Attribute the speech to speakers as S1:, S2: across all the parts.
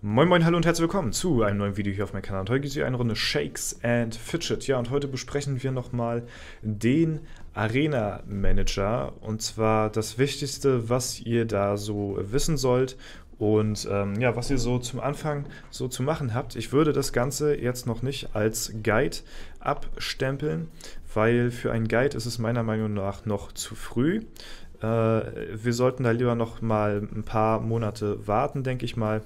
S1: Moin Moin, hallo und herzlich willkommen zu einem neuen Video hier auf meinem Kanal. Und heute geht es hier eine Runde Shakes and Fidget. Ja, und heute besprechen wir nochmal den Arena Manager. Und zwar das Wichtigste, was ihr da so wissen sollt und ähm, ja, was ihr so zum Anfang so zu machen habt. Ich würde das Ganze jetzt noch nicht als Guide abstempeln, weil für einen Guide ist es meiner Meinung nach noch zu früh. Äh, wir sollten da lieber noch mal ein paar Monate warten, denke ich mal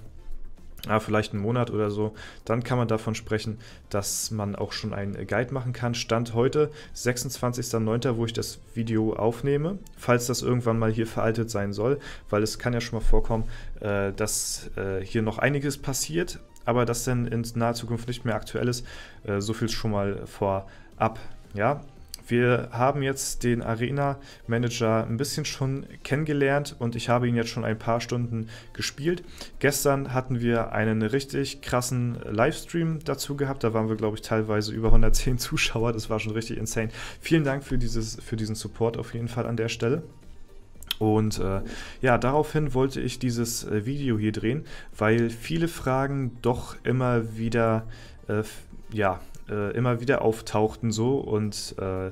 S1: ja, vielleicht einen Monat oder so, dann kann man davon sprechen, dass man auch schon einen Guide machen kann. Stand heute, 26.09., wo ich das Video aufnehme, falls das irgendwann mal hier veraltet sein soll, weil es kann ja schon mal vorkommen, äh, dass äh, hier noch einiges passiert, aber das dann in naher Zukunft nicht mehr aktuell ist. Äh, so viel schon mal vorab. Ja, wir haben jetzt den Arena Manager ein bisschen schon kennengelernt und ich habe ihn jetzt schon ein paar Stunden gespielt. Gestern hatten wir einen richtig krassen Livestream dazu gehabt. Da waren wir, glaube ich, teilweise über 110 Zuschauer. Das war schon richtig insane. Vielen Dank für, dieses, für diesen Support auf jeden Fall an der Stelle. Und äh, ja, daraufhin wollte ich dieses äh, Video hier drehen, weil viele Fragen doch immer wieder, äh, ja, äh, immer wieder auftauchten so und äh,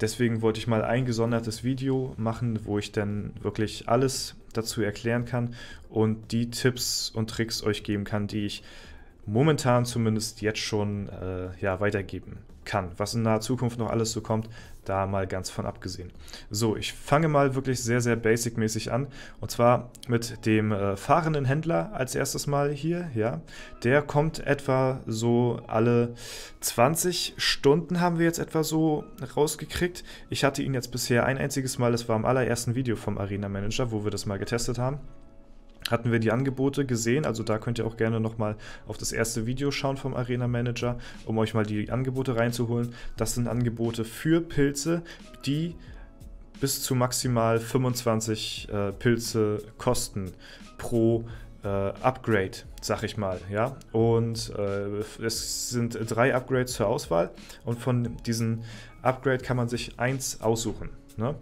S1: deswegen wollte ich mal ein gesondertes Video machen, wo ich dann wirklich alles dazu erklären kann und die Tipps und Tricks euch geben kann, die ich momentan zumindest jetzt schon äh, ja, weitergeben kann. Was in naher Zukunft noch alles so kommt, da mal ganz von abgesehen. So, ich fange mal wirklich sehr, sehr basic-mäßig an. Und zwar mit dem äh, fahrenden Händler als erstes Mal hier. Ja, Der kommt etwa so alle 20 Stunden haben wir jetzt etwa so rausgekriegt. Ich hatte ihn jetzt bisher ein einziges Mal, das war im allerersten Video vom Arena Manager, wo wir das mal getestet haben hatten wir die Angebote gesehen. Also da könnt ihr auch gerne nochmal auf das erste Video schauen vom Arena Manager, um euch mal die Angebote reinzuholen. Das sind Angebote für Pilze, die bis zu maximal 25 äh, Pilze kosten pro äh, Upgrade, sag ich mal. Ja? Und äh, es sind drei Upgrades zur Auswahl und von diesen Upgrade kann man sich eins aussuchen. Ne?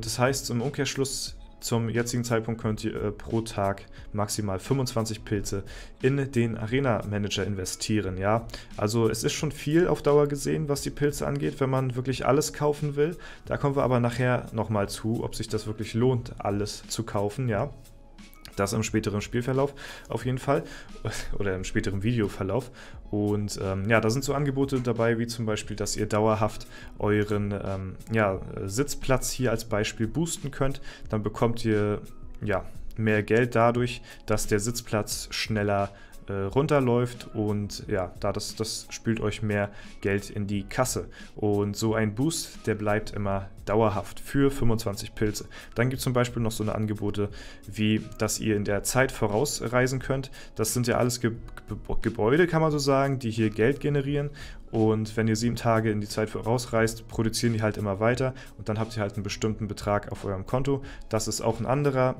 S1: Das heißt im Umkehrschluss zum jetzigen Zeitpunkt könnt ihr äh, pro Tag maximal 25 Pilze in den Arena Manager investieren. Ja, also es ist schon viel auf Dauer gesehen, was die Pilze angeht, wenn man wirklich alles kaufen will. Da kommen wir aber nachher nochmal zu, ob sich das wirklich lohnt, alles zu kaufen. Ja. Das im späteren Spielverlauf auf jeden Fall oder im späteren Videoverlauf. Und ähm, ja, da sind so Angebote dabei, wie zum Beispiel, dass ihr dauerhaft euren ähm, ja, Sitzplatz hier als Beispiel boosten könnt. Dann bekommt ihr ja, mehr Geld dadurch, dass der Sitzplatz schneller äh, runterläuft und ja, da das, das spült euch mehr Geld in die Kasse. Und so ein Boost, der bleibt immer dauerhaft für 25 Pilze. Dann gibt es zum Beispiel noch so eine Angebote, wie dass ihr in der Zeit vorausreisen könnt. Das sind ja alles Ge Gebäude, kann man so sagen, die hier Geld generieren. Und wenn ihr sieben Tage in die Zeit vorausreist, produzieren die halt immer weiter und dann habt ihr halt einen bestimmten Betrag auf eurem Konto. Das ist auch ein anderer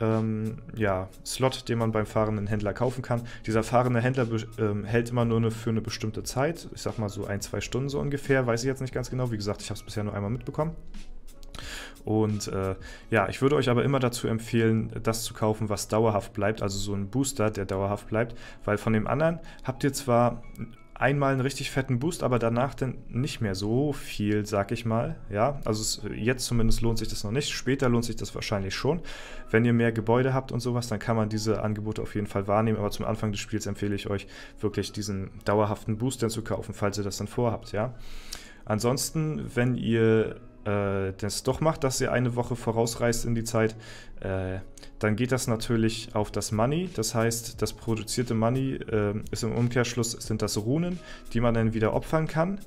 S1: ähm, ja, Slot, den man beim fahrenden Händler kaufen kann. Dieser fahrende Händler ähm, hält immer nur eine, für eine bestimmte Zeit. Ich sag mal so ein, zwei Stunden so ungefähr. Weiß ich jetzt nicht ganz genau. Wie gesagt, ich habe es bisher nur einmal mitbekommen. Und äh, ja, ich würde euch aber immer dazu empfehlen, das zu kaufen, was dauerhaft bleibt, also so ein Booster, der dauerhaft bleibt, weil von dem anderen habt ihr zwar einmal einen richtig fetten Boost, aber danach dann nicht mehr so viel, sag ich mal. Ja, also es, jetzt zumindest lohnt sich das noch nicht. Später lohnt sich das wahrscheinlich schon. Wenn ihr mehr Gebäude habt und sowas, dann kann man diese Angebote auf jeden Fall wahrnehmen. Aber zum Anfang des Spiels empfehle ich euch wirklich diesen dauerhaften Boost dann zu kaufen, falls ihr das dann vorhabt. Ja. Ansonsten, wenn ihr äh, das doch macht, dass ihr eine Woche vorausreist in die Zeit, äh, dann geht das natürlich auf das Money. Das heißt, das produzierte Money äh, ist im Umkehrschluss sind das Runen, die man dann wieder opfern kann,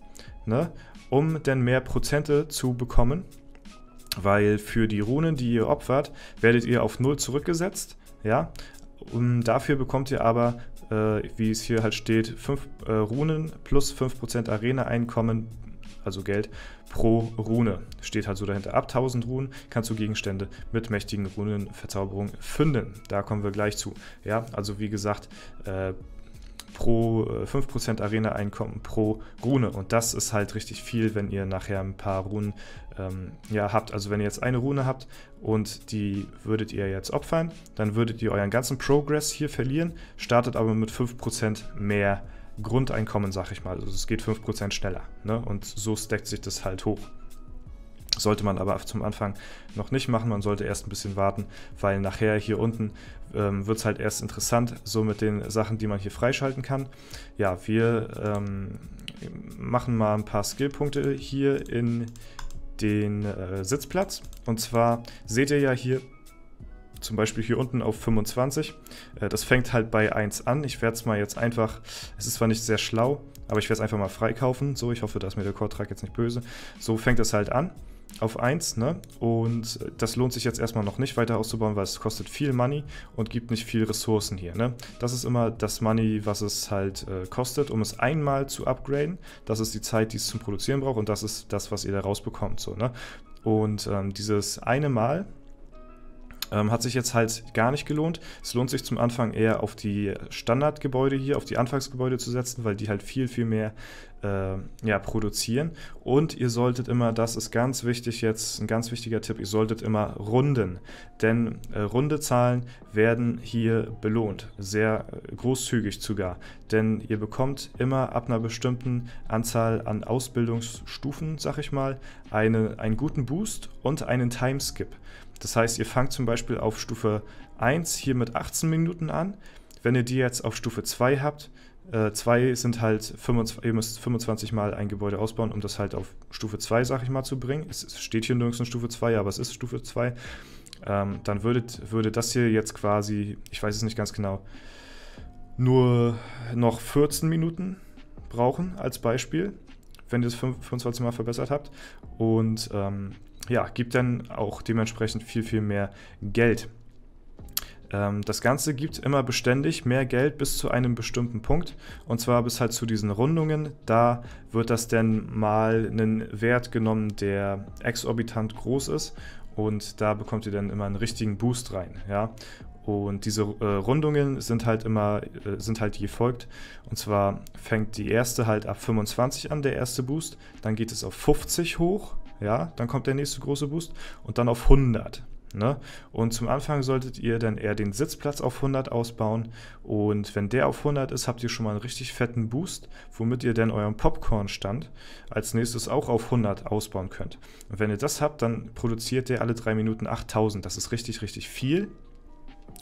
S1: ne, um dann mehr Prozente zu bekommen. Weil für die Runen, die ihr opfert, werdet ihr auf 0 zurückgesetzt. Ja, und dafür bekommt ihr aber, äh, wie es hier halt steht, 5 äh, Runen plus 5% Arena-Einkommen also Geld, pro Rune. Steht halt so dahinter. Ab 1000 Runen kannst du Gegenstände mit mächtigen Runenverzauberungen finden. Da kommen wir gleich zu. Ja, also wie gesagt, äh, pro äh, 5% Arena-Einkommen pro Rune. Und das ist halt richtig viel, wenn ihr nachher ein paar Runen ähm, ja, habt. Also wenn ihr jetzt eine Rune habt und die würdet ihr jetzt opfern, dann würdet ihr euren ganzen Progress hier verlieren, startet aber mit 5% mehr Grundeinkommen, sag ich mal. Also es geht 5% schneller. Ne? Und so stackt sich das halt hoch. Sollte man aber zum Anfang noch nicht machen. Man sollte erst ein bisschen warten, weil nachher hier unten ähm, wird es halt erst interessant, so mit den Sachen, die man hier freischalten kann. Ja, wir ähm, machen mal ein paar Skillpunkte hier in den äh, Sitzplatz. Und zwar seht ihr ja hier zum Beispiel hier unten auf 25. Äh, das fängt halt bei 1 an. Ich werde es mal jetzt einfach, es ist zwar nicht sehr schlau, aber ich werde es einfach mal freikaufen. So, ich hoffe, dass mir der Core-Track jetzt nicht böse. So fängt es halt an auf 1, ne? Und das lohnt sich jetzt erstmal noch nicht weiter auszubauen, weil es kostet viel Money und gibt nicht viel Ressourcen hier, ne? Das ist immer das Money, was es halt äh, kostet, um es einmal zu upgraden. Das ist die Zeit, die es zum Produzieren braucht und das ist das, was ihr da rausbekommt, so, ne? Und ähm, dieses eine Mal ähm, hat sich jetzt halt gar nicht gelohnt. Es lohnt sich zum Anfang eher auf die Standardgebäude hier, auf die Anfangsgebäude zu setzen, weil die halt viel, viel mehr äh, ja, produzieren. Und ihr solltet immer, das ist ganz wichtig jetzt, ein ganz wichtiger Tipp, ihr solltet immer runden. Denn äh, runde Zahlen werden hier belohnt. Sehr äh, großzügig sogar. Denn ihr bekommt immer ab einer bestimmten Anzahl an Ausbildungsstufen, sag ich mal, eine, einen guten Boost und einen Timeskip. Das heißt, ihr fangt zum Beispiel auf Stufe 1 hier mit 18 Minuten an. Wenn ihr die jetzt auf Stufe 2 habt, 2 äh, sind halt 25, ihr müsst 25 Mal ein Gebäude ausbauen, um das halt auf Stufe 2, sag ich mal, zu bringen. Es steht hier nirgends in Stufe 2, aber es ist Stufe 2. Ähm, dann würdet, würde das hier jetzt quasi, ich weiß es nicht ganz genau, nur noch 14 Minuten brauchen als Beispiel, wenn ihr es 25 Mal verbessert habt. Und ähm, ja, gibt dann auch dementsprechend viel, viel mehr Geld. Ähm, das Ganze gibt immer beständig mehr Geld bis zu einem bestimmten Punkt und zwar bis halt zu diesen Rundungen. Da wird das dann mal einen Wert genommen, der exorbitant groß ist und da bekommt ihr dann immer einen richtigen Boost rein. Ja? Und diese äh, Rundungen sind halt immer, äh, sind halt wie folgt. Und zwar fängt die erste halt ab 25 an, der erste Boost. Dann geht es auf 50 hoch ja, dann kommt der nächste große Boost und dann auf 100. Ne? Und zum Anfang solltet ihr dann eher den Sitzplatz auf 100 ausbauen und wenn der auf 100 ist, habt ihr schon mal einen richtig fetten Boost, womit ihr dann euren Popcorn-Stand als nächstes auch auf 100 ausbauen könnt. Und wenn ihr das habt, dann produziert der alle drei Minuten 8000. Das ist richtig, richtig viel.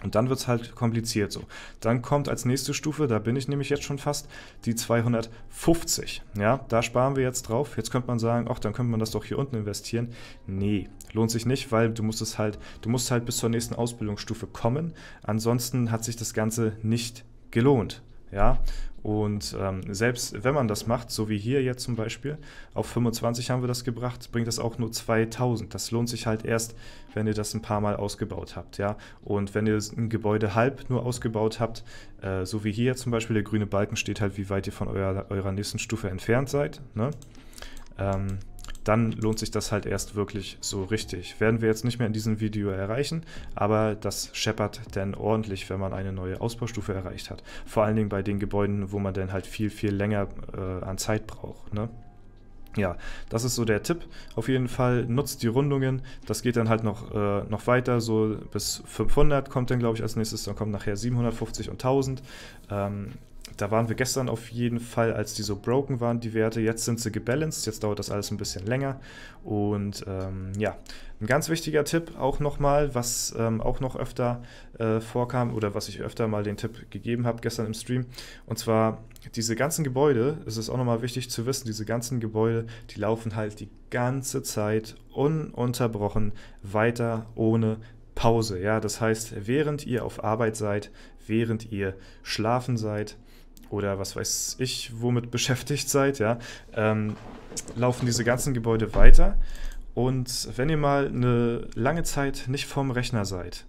S1: Und dann wird es halt kompliziert so. Dann kommt als nächste Stufe, da bin ich nämlich jetzt schon fast, die 250. Ja, da sparen wir jetzt drauf. Jetzt könnte man sagen, ach, dann könnte man das doch hier unten investieren. Nee, lohnt sich nicht, weil du musst es halt, du musst halt bis zur nächsten Ausbildungsstufe kommen. Ansonsten hat sich das Ganze nicht gelohnt. Ja, und ähm, selbst wenn man das macht, so wie hier jetzt zum Beispiel, auf 25 haben wir das gebracht, bringt das auch nur 2000. Das lohnt sich halt erst, wenn ihr das ein paar Mal ausgebaut habt. ja. Und wenn ihr ein Gebäude halb nur ausgebaut habt, äh, so wie hier zum Beispiel, der grüne Balken steht halt, wie weit ihr von eurer, eurer nächsten Stufe entfernt seid. Ne? Ähm, dann lohnt sich das halt erst wirklich so richtig. Werden wir jetzt nicht mehr in diesem Video erreichen, aber das scheppert dann ordentlich, wenn man eine neue Ausbaustufe erreicht hat. Vor allen Dingen bei den Gebäuden, wo man dann halt viel, viel länger äh, an Zeit braucht. Ne? Ja, das ist so der Tipp. Auf jeden Fall nutzt die Rundungen. Das geht dann halt noch, äh, noch weiter, so bis 500 kommt dann, glaube ich, als nächstes. Dann kommt nachher 750 und 1000. Ähm, da waren wir gestern auf jeden Fall, als die so broken waren, die Werte. Jetzt sind sie gebalanced, jetzt dauert das alles ein bisschen länger. Und ähm, ja, ein ganz wichtiger Tipp auch nochmal, was ähm, auch noch öfter äh, vorkam oder was ich öfter mal den Tipp gegeben habe gestern im Stream. Und zwar diese ganzen Gebäude, es ist auch nochmal wichtig zu wissen, diese ganzen Gebäude, die laufen halt die ganze Zeit ununterbrochen weiter ohne Pause. Ja, das heißt, während ihr auf Arbeit seid, während ihr schlafen seid, oder was weiß ich, womit beschäftigt seid, ja, ähm, laufen diese ganzen Gebäude weiter. Und wenn ihr mal eine lange Zeit nicht vorm Rechner seid,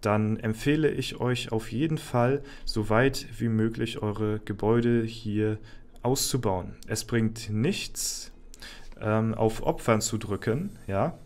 S1: dann empfehle ich euch auf jeden Fall, so weit wie möglich eure Gebäude hier auszubauen. Es bringt nichts, ähm, auf Opfern zu drücken, ja,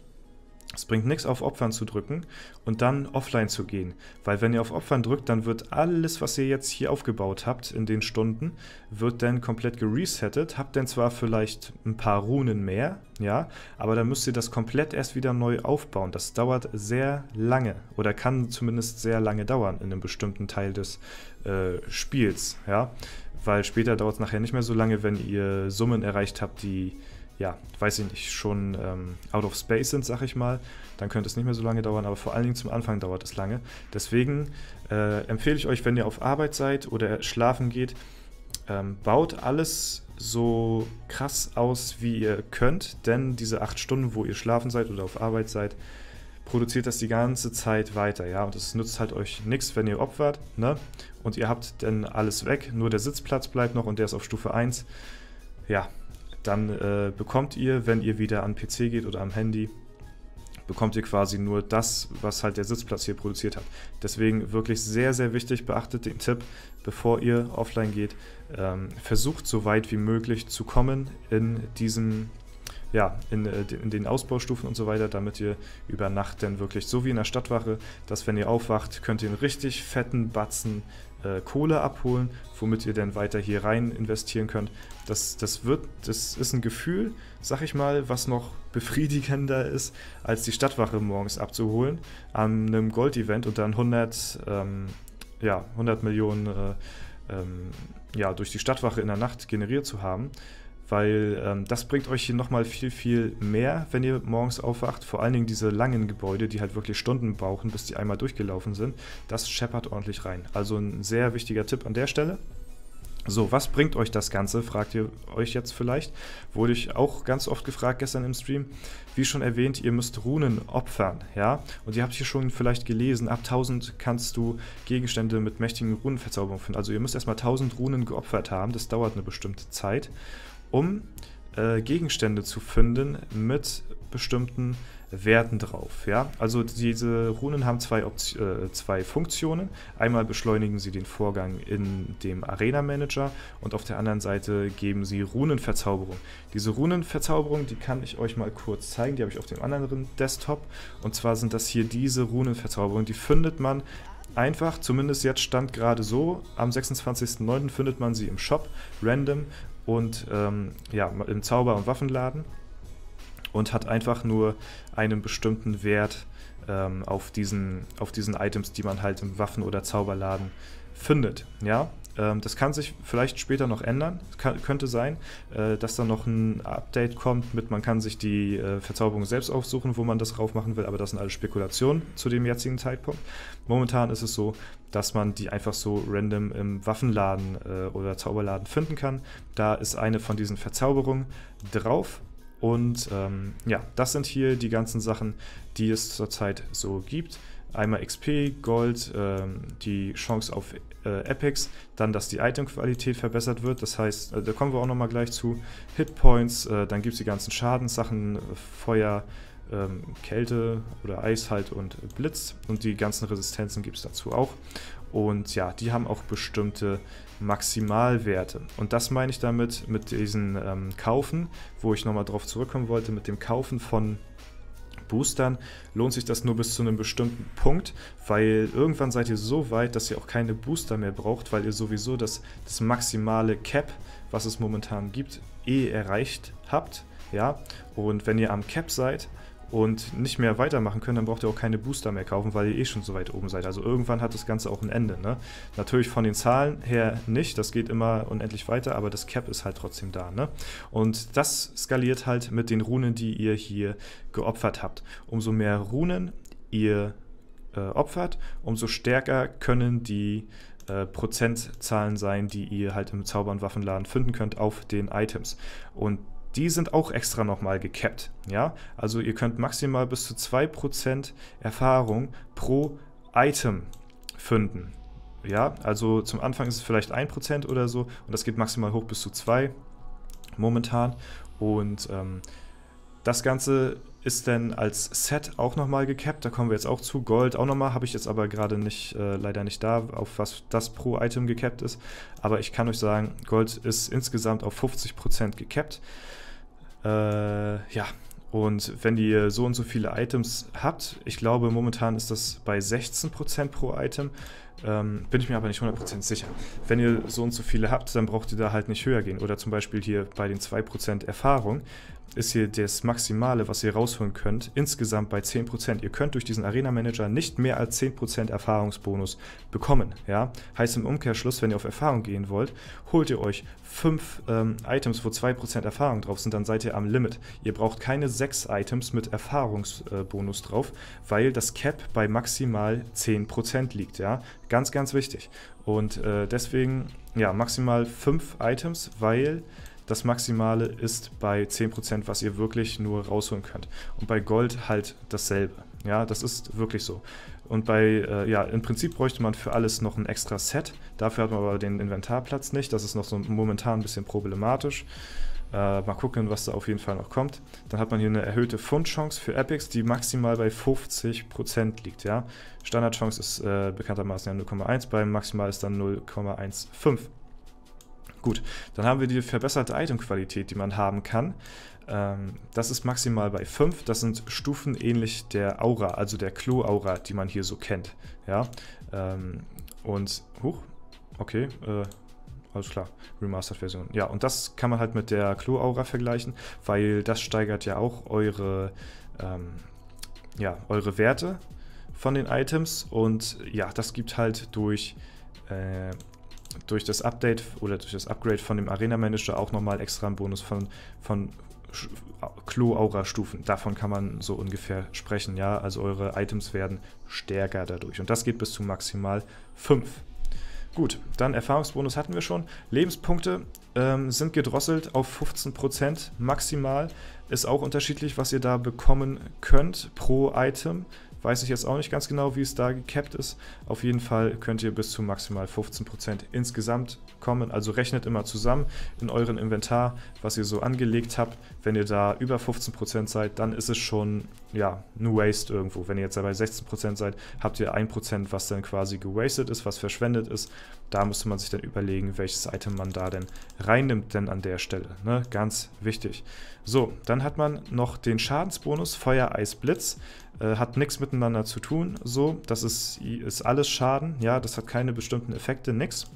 S1: Es bringt nichts auf Opfern zu drücken und dann offline zu gehen. Weil wenn ihr auf Opfern drückt, dann wird alles, was ihr jetzt hier aufgebaut habt in den Stunden, wird dann komplett geresettet. Habt dann zwar vielleicht ein paar Runen mehr, ja, aber dann müsst ihr das komplett erst wieder neu aufbauen. Das dauert sehr lange oder kann zumindest sehr lange dauern in einem bestimmten Teil des äh, Spiels, ja. Weil später dauert es nachher nicht mehr so lange, wenn ihr Summen erreicht habt, die ja, weiß ich nicht, schon ähm, out of space sind, sag ich mal, dann könnte es nicht mehr so lange dauern, aber vor allen Dingen zum Anfang dauert es lange. Deswegen äh, empfehle ich euch, wenn ihr auf Arbeit seid oder schlafen geht, ähm, baut alles so krass aus, wie ihr könnt, denn diese acht Stunden, wo ihr schlafen seid oder auf Arbeit seid, produziert das die ganze Zeit weiter, ja, und es nützt halt euch nichts, wenn ihr opfert, ne, und ihr habt dann alles weg, nur der Sitzplatz bleibt noch und der ist auf Stufe 1, ja, dann äh, bekommt ihr, wenn ihr wieder an PC geht oder am Handy, bekommt ihr quasi nur das, was halt der Sitzplatz hier produziert hat. Deswegen wirklich sehr, sehr wichtig, beachtet den Tipp, bevor ihr offline geht. Ähm, versucht so weit wie möglich zu kommen in diesem ja, in, äh, in, den Ausbaustufen und so weiter, damit ihr über Nacht dann wirklich, so wie in der Stadtwache, dass wenn ihr aufwacht, könnt ihr einen richtig fetten Batzen äh, Kohle abholen, womit ihr dann weiter hier rein investieren könnt. Das, das wird, das ist ein Gefühl, sag ich mal, was noch befriedigender ist, als die Stadtwache morgens abzuholen an einem Gold-Event und dann 100, ähm, ja, 100 Millionen äh, ähm, ja, durch die Stadtwache in der Nacht generiert zu haben weil ähm, das bringt euch hier nochmal viel, viel mehr, wenn ihr morgens aufwacht. Vor allen Dingen diese langen Gebäude, die halt wirklich Stunden brauchen, bis die einmal durchgelaufen sind. Das scheppert ordentlich rein. Also ein sehr wichtiger Tipp an der Stelle. So, was bringt euch das Ganze, fragt ihr euch jetzt vielleicht. Wurde ich auch ganz oft gefragt gestern im Stream. Wie schon erwähnt, ihr müsst Runen opfern, ja? Und ihr habt hier schon vielleicht gelesen, ab 1000 kannst du Gegenstände mit mächtigen Runenverzauberungen finden. Also ihr müsst erstmal 1000 Runen geopfert haben, das dauert eine bestimmte Zeit um äh, Gegenstände zu finden mit bestimmten Werten drauf. Ja? Also diese Runen haben zwei, äh, zwei Funktionen. Einmal beschleunigen sie den Vorgang in dem Arena Manager und auf der anderen Seite geben sie Runenverzauberung. Diese Runenverzauberung, die kann ich euch mal kurz zeigen, die habe ich auf dem anderen Desktop. Und zwar sind das hier diese Runenverzauberungen, die findet man einfach, zumindest jetzt stand gerade so, am 26.09. findet man sie im Shop, random und ähm, ja, im Zauber- und Waffenladen und hat einfach nur einen bestimmten Wert ähm, auf, diesen, auf diesen Items, die man halt im Waffen- oder Zauberladen findet. Ja, das kann sich vielleicht später noch ändern. Kann, könnte sein, äh, dass da noch ein Update kommt mit, man kann sich die äh, Verzauberung selbst aufsuchen, wo man das drauf machen will, aber das sind alles Spekulationen zu dem jetzigen Zeitpunkt. Momentan ist es so, dass man die einfach so random im Waffenladen äh, oder Zauberladen finden kann. Da ist eine von diesen Verzauberungen drauf. Und ähm, ja, das sind hier die ganzen Sachen, die es zurzeit so gibt. Einmal XP, Gold, ähm, die Chance auf äh, Epics, dann, dass die Itemqualität verbessert wird. Das heißt, äh, da kommen wir auch nochmal gleich zu. Hitpoints, äh, dann gibt es die ganzen Schadenssachen, äh, Feuer, ähm, Kälte oder Eis halt und Blitz. Und die ganzen Resistenzen gibt es dazu auch. Und ja, die haben auch bestimmte Maximalwerte. Und das meine ich damit mit diesen ähm, Kaufen, wo ich nochmal drauf zurückkommen wollte, mit dem Kaufen von Boostern lohnt sich das nur bis zu einem bestimmten Punkt, weil irgendwann seid ihr so weit, dass ihr auch keine Booster mehr braucht, weil ihr sowieso das, das maximale Cap, was es momentan gibt, eh erreicht habt. Ja, und wenn ihr am Cap seid, und nicht mehr weitermachen können, dann braucht ihr auch keine Booster mehr kaufen, weil ihr eh schon so weit oben seid. Also irgendwann hat das Ganze auch ein Ende. Ne? Natürlich von den Zahlen her nicht, das geht immer unendlich weiter, aber das Cap ist halt trotzdem da. Ne? Und das skaliert halt mit den Runen, die ihr hier geopfert habt. Umso mehr Runen ihr äh, opfert, umso stärker können die äh, Prozentzahlen sein, die ihr halt im Zauber- und Waffenladen finden könnt auf den Items. Und die sind auch extra nochmal gecapped. Ja? Also ihr könnt maximal bis zu 2% Erfahrung pro Item finden. Ja, also zum Anfang ist es vielleicht 1% oder so und das geht maximal hoch bis zu 2 momentan. Und ähm, das Ganze ist dann als Set auch nochmal gecapped. Da kommen wir jetzt auch zu. Gold auch nochmal, habe ich jetzt aber gerade nicht, äh, leider nicht da, auf was das pro Item gecapped ist. Aber ich kann euch sagen, Gold ist insgesamt auf 50% gecapped. Äh, ja, Und wenn ihr so und so viele Items habt, ich glaube momentan ist das bei 16% pro Item, ähm, bin ich mir aber nicht 100% sicher. Wenn ihr so und so viele habt, dann braucht ihr da halt nicht höher gehen. Oder zum Beispiel hier bei den 2% Erfahrung ist hier das Maximale, was ihr rausholen könnt, insgesamt bei 10%. Ihr könnt durch diesen Arena Manager nicht mehr als 10% Erfahrungsbonus bekommen. Ja? Heißt im Umkehrschluss, wenn ihr auf Erfahrung gehen wollt, holt ihr euch 5 ähm, Items, wo 2% Erfahrung drauf sind, dann seid ihr am Limit. Ihr braucht keine 6 Items mit Erfahrungsbonus drauf, weil das Cap bei maximal 10% liegt. Ja? Ganz, ganz wichtig. Und äh, deswegen, ja, maximal 5 Items, weil das Maximale ist bei 10%, was ihr wirklich nur rausholen könnt. Und bei Gold halt dasselbe. Ja, das ist wirklich so. Und bei, äh, ja, im Prinzip bräuchte man für alles noch ein extra Set. Dafür hat man aber den Inventarplatz nicht. Das ist noch so momentan ein bisschen problematisch. Äh, mal gucken, was da auf jeden Fall noch kommt. Dann hat man hier eine erhöhte Fundchance für Epics, die maximal bei 50% liegt. Ja? Standardchance ist äh, bekanntermaßen ja 0,1, beim Maximal ist dann 0,15. Gut, dann haben wir die verbesserte Itemqualität, die man haben kann. Ähm, das ist maximal bei 5. Das sind Stufen ähnlich der Aura, also der Klo-Aura, die man hier so kennt. Ja, ähm, und, huch, okay, äh, alles klar, Remastered-Version. Ja, und das kann man halt mit der Klo-Aura vergleichen, weil das steigert ja auch eure, ähm, ja, eure Werte von den Items und ja, das gibt halt durch äh, durch das Update oder durch das Upgrade von dem Arena Manager auch nochmal extra einen Bonus von, von Klo-Aura-Stufen. Davon kann man so ungefähr sprechen, ja. Also eure Items werden stärker dadurch. Und das geht bis zu maximal 5. Gut, dann Erfahrungsbonus hatten wir schon. Lebenspunkte ähm, sind gedrosselt auf 15% maximal. Ist auch unterschiedlich, was ihr da bekommen könnt pro Item. Weiß ich jetzt auch nicht ganz genau, wie es da gecapped ist. Auf jeden Fall könnt ihr bis zu maximal 15% insgesamt kommen. Also rechnet immer zusammen in euren Inventar, was ihr so angelegt habt. Wenn ihr da über 15% seid, dann ist es schon ja, ein Waste irgendwo. Wenn ihr jetzt dabei 16% seid, habt ihr 1%, was dann quasi gewastet ist, was verschwendet ist. Da müsste man sich dann überlegen, welches Item man da denn reinnimmt denn an der Stelle. Ne? Ganz wichtig. So, dann hat man noch den Schadensbonus Feuer, Eis, Blitz. Äh, hat nichts miteinander zu tun. So, das ist, ist alles Schaden. Ja, das hat keine bestimmten Effekte, nichts.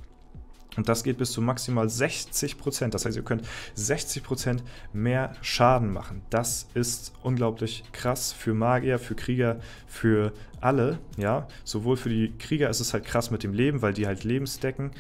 S1: Und das geht bis zu maximal 60%. Das heißt, ihr könnt 60% mehr Schaden machen. Das ist unglaublich krass für Magier, für Krieger, für alle. Ja, sowohl für die Krieger ist es halt krass mit dem Leben, weil die halt Lebensdecken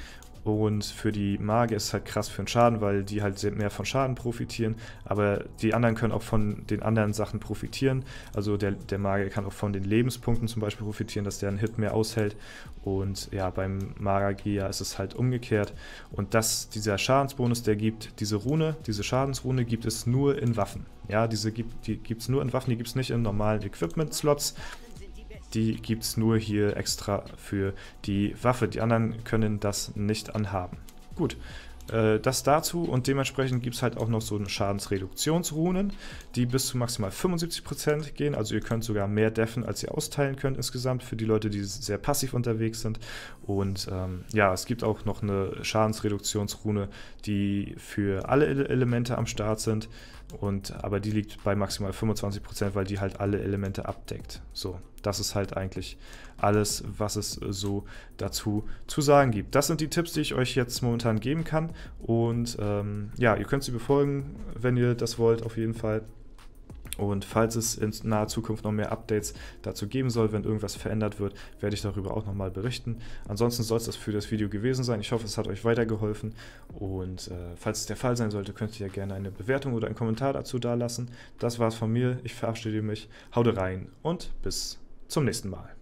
S1: und für die Magier ist es halt krass für den Schaden, weil die halt mehr von Schaden profitieren. Aber die anderen können auch von den anderen Sachen profitieren. Also der, der Magier kann auch von den Lebenspunkten zum Beispiel profitieren, dass der einen Hit mehr aushält. Und ja, beim Magier ist es halt umgekehrt. Und das, dieser Schadensbonus, der gibt diese Rune, diese Schadensrune gibt es nur in Waffen. Ja, diese gibt es nur in Waffen, die gibt es nicht in normalen Equipment-Slots die gibt es nur hier extra für die Waffe. Die anderen können das nicht anhaben. Gut, äh, das dazu und dementsprechend gibt es halt auch noch so eine Schadensreduktionsrunen, die bis zu maximal 75% gehen. Also ihr könnt sogar mehr deffen, als ihr austeilen könnt insgesamt für die Leute, die sehr passiv unterwegs sind. Und ähm, ja, es gibt auch noch eine Schadensreduktionsrune, die für alle Elemente am Start sind. Und, aber die liegt bei maximal 25%, weil die halt alle Elemente abdeckt. So, das ist halt eigentlich alles, was es so dazu zu sagen gibt. Das sind die Tipps, die ich euch jetzt momentan geben kann. Und ähm, ja, ihr könnt sie befolgen, wenn ihr das wollt, auf jeden Fall. Und falls es in naher Zukunft noch mehr Updates dazu geben soll, wenn irgendwas verändert wird, werde ich darüber auch nochmal berichten. Ansonsten soll es das für das Video gewesen sein. Ich hoffe, es hat euch weitergeholfen. Und äh, falls es der Fall sein sollte, könnt ihr ja gerne eine Bewertung oder einen Kommentar dazu dalassen. Das war's von mir. Ich verabschiede mich. Haut rein und bis zum nächsten Mal.